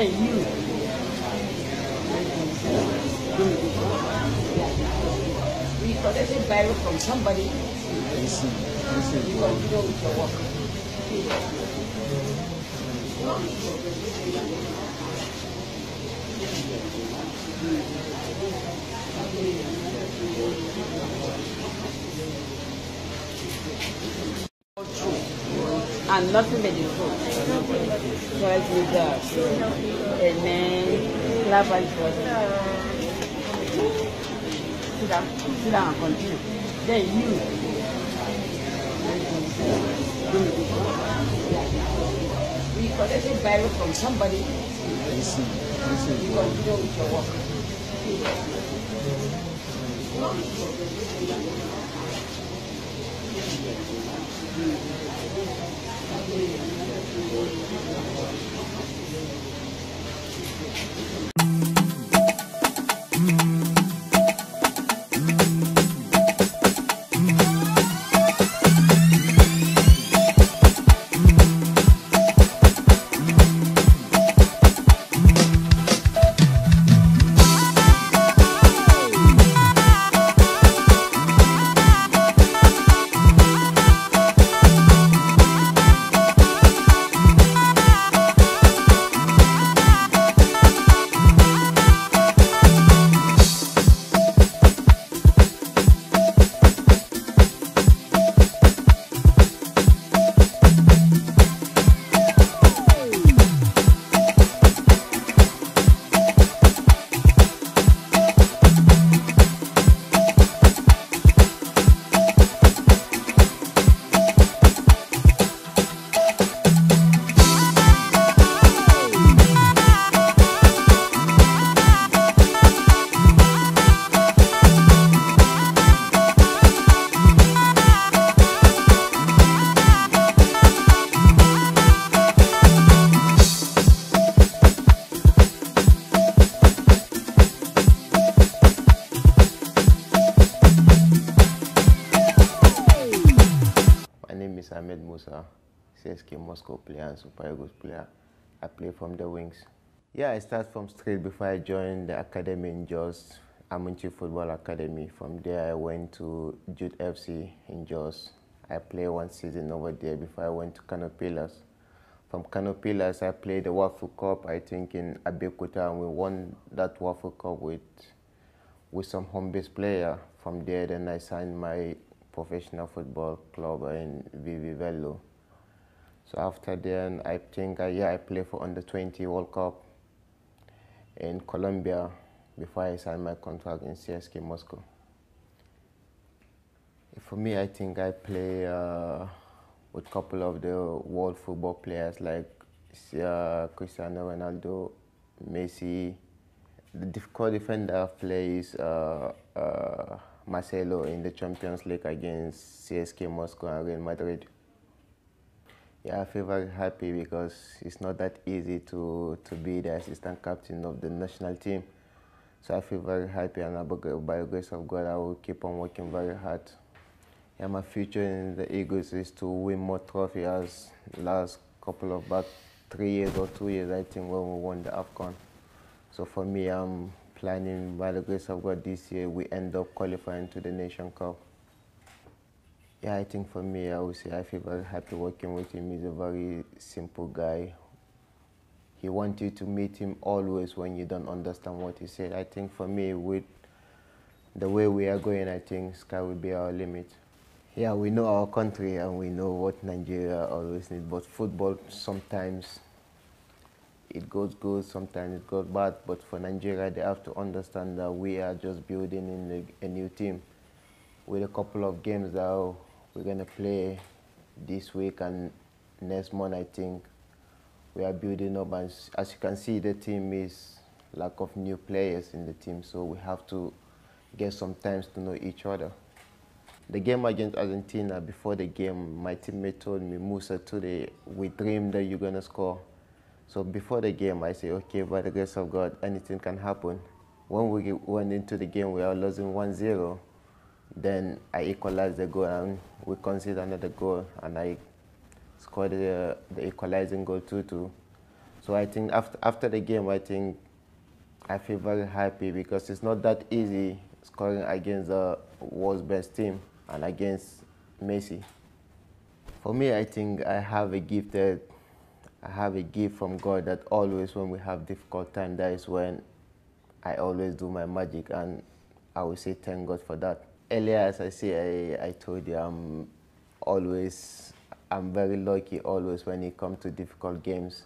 Then you. We collected Bible from somebody. You continue with your work. And nothing but the truth. Trust me, God. Amen. Clap and trust. Sit down, sit down and continue. Then you. We collected Bible from somebody. Listen, listen. You continue with your work. My Ahmed Musa, CSKA Moscow player and Super Eagles player. I play from the wings. Yeah, I start from street before I joined the academy in Jos, Amunchi Football Academy. From there, I went to JUTH FC in Jos. I played one season over there before I went to Kano Pillars. From Kano Pillars, I played the WAFU Cup, I think, in Abeokuta, and we won that WAFU Cup with with some home-based player. From there, then I signed my professional football club in VVV-Venlo. So after then, I think I, yeah, I played for under 20 World Cup in Colombia before I signed my contract in CSKA Moscow. For me, I think I play uh, with a couple of the world football players like uh, Cristiano Ronaldo, Messi. The difficult defender play is uh, uh, Marcelo in the Champions League against CSKA Moscow and Real Madrid. Yeah, I feel very happy because it's not that easy to, to be the assistant captain of the national team. So I feel very happy and by the grace of God, I will keep on working very hard. Yeah, my future in the Eagles is to win more trophies as last couple of about three years or two years, I think, when we won the AFCON. So for me, I'm planning by the grace of God this year we end up qualifying to the Nation Cup. Yeah, I think for me, I would say I feel very happy working with him. He's a very simple guy. He wants you to meet him always when you don't understand what he said. I think for me, with the way we are going, I think sky will be our limit. Yeah, we know our country and we know what Nigeria always needs, but football sometimes it goes good, sometimes it goes bad. But for Nigeria, they have to understand that we are just building in a, a new team with a couple of games that we're gonna play this week and next month. I think we are building up, and as you can see, the team is lack of new players in the team, so we have to get some time to know each other. The game against Argentina, before the game, my teammate told me, Musa, today we dream that you're gonna score. So before the game, I say, okay, by the grace of God, anything can happen. when we went into the game, we are losing 1-0. Then I equalized the goal and we conceded another goal and I scored the, the equalizing goal 2-2. So I think after, after the game, I think I feel very happy because it's not that easy scoring against the world's best team and against Messi. For me, I think I have a gift that I have a gift from God that always when we have difficult time, that is when I always do my magic and I will say thank God for that. Earlier, as I say, I, I told you I'm always, I'm very lucky always when it comes to difficult games.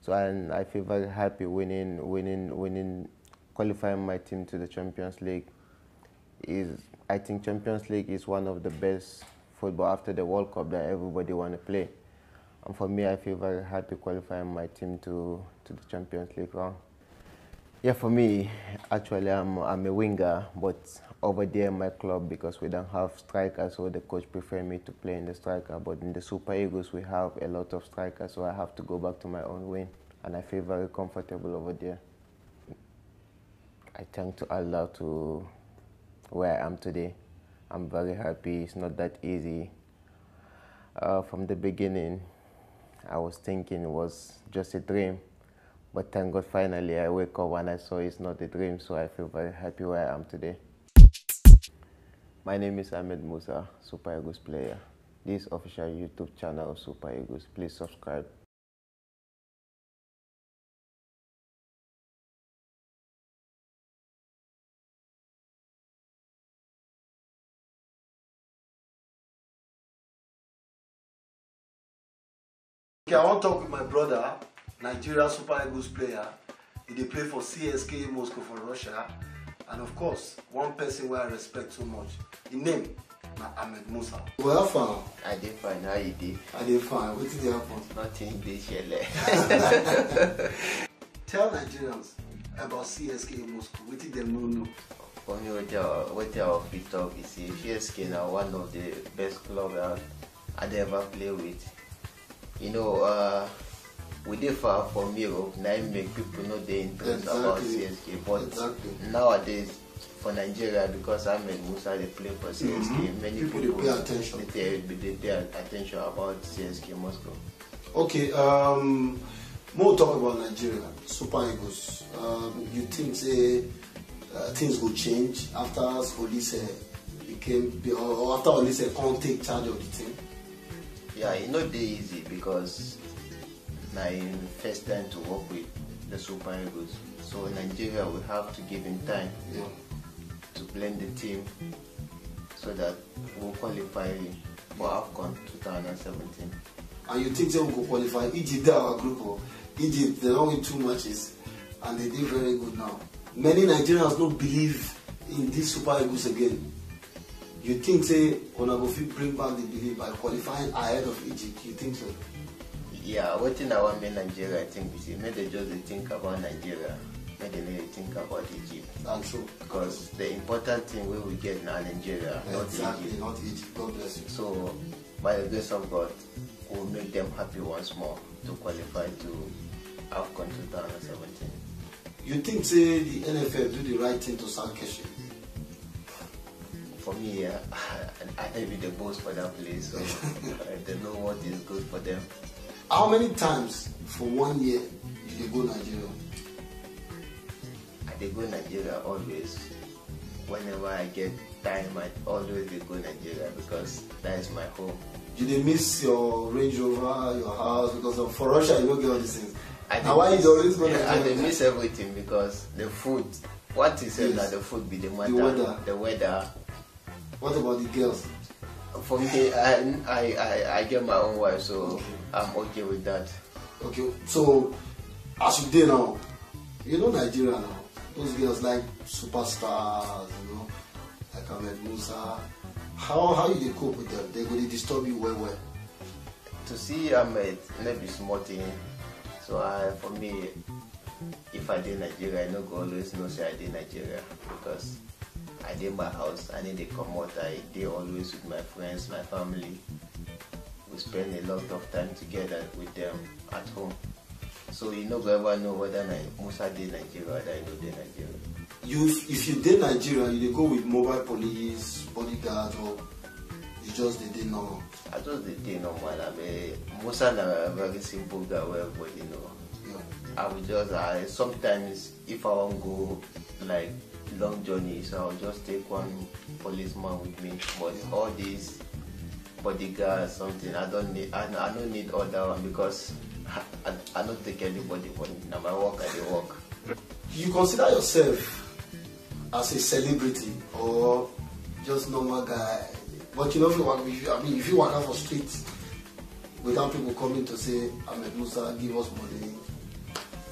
So and I feel very happy winning, winning, winning, qualifying my team to the Champions League. Is I think Champions League is one of the best football after the World Cup that everybody want to play. And for me, I feel very happy qualifying my team to, to the Champions League round. Yeah, for me, actually, I'm, I'm a winger, but over there in my club, because we don't have strikers, so the coach prefer me to play in the striker. But in the Super Eagles, we have a lot of strikers, so I have to go back to my own wing, and I feel very comfortable over there. I thank to Allah to where I am today. I'm very happy. It's not that easy. Uh, from the beginning, I was thinking it was just a dream. But thank God finally I wake up and I saw it's not a dream, so I feel very happy where I am today. My name is Ahmed Musa, Super Eagles player. This official YouTube channel of Super Eagles. Please subscribe. Okay, I want to talk with my brother, Nigeria Super Eagles player. He dey play for CSK Moscow for Russia. And of course, one person where I respect so much. The name na Ahmed Musa. Well, fine. I did fine. How you did? I dey fine. Wetin dey happen? Nothing this shele. Tell Nigerians about CSK Moscow. Wetin dem no know. For me, what I what fit talk is say CSK now one of the best club I, I ever play with. You know, uh, we dey far from Europe, now make people know the interest about Exactly. CSKA. But Exactly. nowadays, for Nigeria, because Ahmed Musa they play for CSKA, Mhm. many People people, dey pay attention. They, they, they pay attention about CSKA Moscow. Okay, um, more talk about Nigeria, Super Eagles. Um, you think say uh, things will change after Oliseh became, or after Oliseh come take charge of the team? Yeah, it not dey easy because him first time to work with the Super Eagles. So in Nigeria will have to give him time Yeah. to blend the team so that we'll qualify for AFCON 2017. And you think we go qualify? Egypt dey our group oh. o. Egypt they don win two matches and they did very good now. Many Nigerians don't believe in this Super Eagles again. You think say una go fit bring back the belief by qualifying ahead of Egypt? You think so? Yeah, wetin I want make Nigeria I think be say make they just dey think about Nigeria, make dey think about Egypt. And true. Because the important thing wey we get na Nigeria, not exactly, Egypt. not Egypt. God bless you. So, by the grace of God, we'll make them happy once more to qualify to AFCON 2017. You think say the NFF do the right thing to sack Keshi? For me, yeah, I don't be the boss for that place, so they know what is good for them. How many times for one year you dey go Nigeria? I dey go Nigeria always. Whenever I get time, I always dey go Nigeria because that is my home. You dey miss your Range Rover, your house because of, for Russia you don't get all these things. I dey why you miss- dey always go yeah, I Nigeria? miss everything because the food. What is it Yes. that the food be the matter? weather. The weather. What about the girls? For me, I, I, I, I get my own wife, so Okay. I'm okay with that. Okay, so as you dey now, you know Nigeria now. Those girls like superstars, you know, like Ahmed Musa. How how you cope with them? They go dey disturb you well well. To see Ahmed, not be small thing. So I, for me, if I dey Nigeria, I no go always know say I dey Nigeria because I dey my house, I need to come out, I dey always with my friends, my family. We spend a lot of time together with them at home. So you no go ever know whether na Musa dey Nigeria or whether I no dey Nigeria. you if, you dey nigeria you go with mobile police bodyguard or you just dey normal. I just dey normal. I mean, Musa na a very simple guy wey everybody know. I will just I sometimes if I wan go like long journeys, I will just take one policeman with me. But all these bodyguards something I don't need. I, I don't need all that one because I, I, I don't take anybody money. Na my work I dey work. you consider yourself as a celebrity or just normal guy but you know if you walk if you i mean if you walk out for street without people coming to say ahmed musa give us money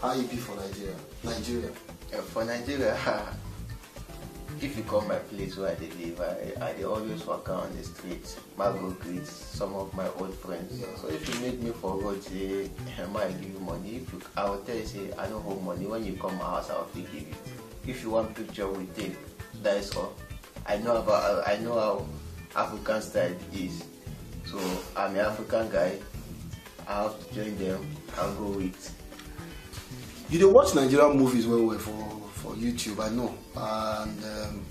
how you be for nigeria nigeria Uh, for Nigeria, if you come my place where I live, I, I dey always walk out on the street, ma go greet some of my old friends. Yeah. So if you meet me for road, say, ma I give you money. If you, I will tell you, say, I don't hold money. When you come my house, I will give you. If you want picture, we take. That is all. I know about, I know how African style is. So I'm an African guy. I have to join them and go with. You dey watch nigerian movies well well for for youtube i know and um,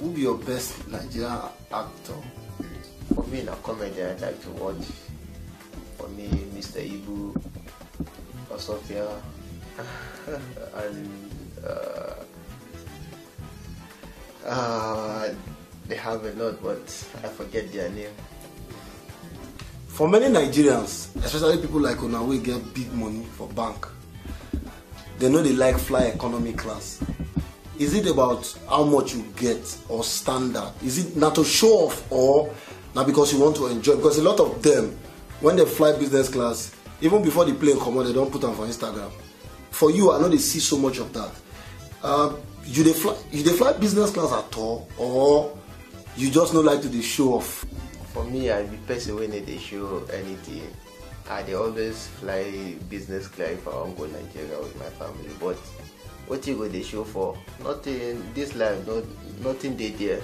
who be your best nigerian actor For me, na comedy I like to watch. For me, Mr. Ibu, Osofia, and uh, uh, they have a lot, but I forget their name. for many nigerians especially people like una wey get big money for bank they no dey like fly economy class. Is it about how much you get or standard? Is it na to show off or na because you want to enjoy? Because a lot of them when they fly business class even before the plane comot they don put am for instagram. For you i no dey see so much of that. Uh, you dey fly you dey fly business class at all or you just no like to dey show off. For me, I be person when they show anything. I dey always fly business class for go Nigeria with my family. But what you go dey show for? Nothing. This life, no, nothing dey there.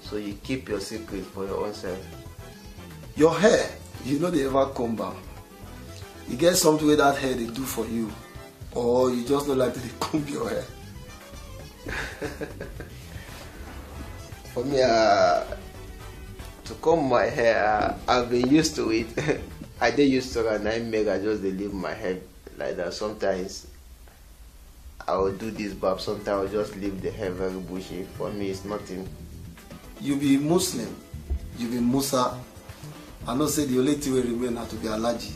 So you keep your secret for your own self. your hair you no dey ever comb am You get something with that hair they do for you or you just don't like to comb your hair For me, uh, to comb my hair, uh, I've been used to it. I dey used to it, and I make I just dey leave my head like that. Sometimes I will do this barb. Sometimes I will just leave the hair very bushy. For me, it's nothing. you be muslim you be musa i know say the only thing wey remain na to be alhaji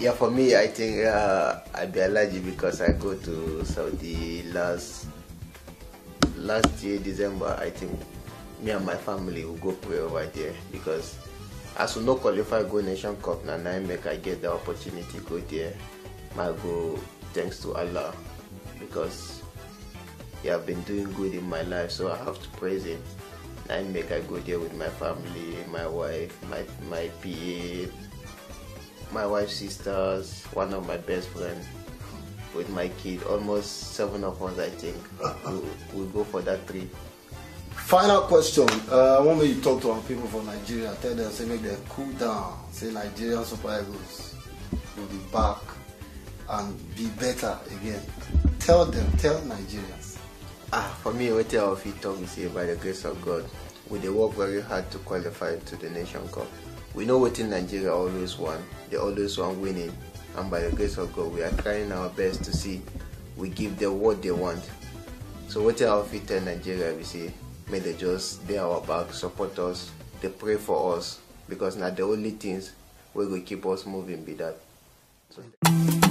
Yeah, for me, I think uh, I be alhaji because I go to Saudi last last year December. I think me and my family will go pray over there because as we no qualify go Nation Cup na na make I get the opportunity go there. my go thanks to Allah because He have been doing good in my life, so I have to praise Him. Na make I go there with my family, my wife, my my PA, my wife's sisters, one of my best friends, with my kid. Almost seven of us, I think. We, we go for that trip. Final question. Uh, make you talk to our people from nigeria. Tell them say make dem cool down. Say nigerian super eagles go be back and be better again. Tell them tell nigerians. Ah, for me, what I fit talk is say by the grace of God, we dey work very hard to qualify to the Nation Cup. We know what in Nigeria always want. They always want winning, and by the grace of God, we are trying our best to see we give them what they want. So what I fit tell Nigeria we say, may they just dey our back, support us, they pray for us because na the only things go keep us moving be that. So,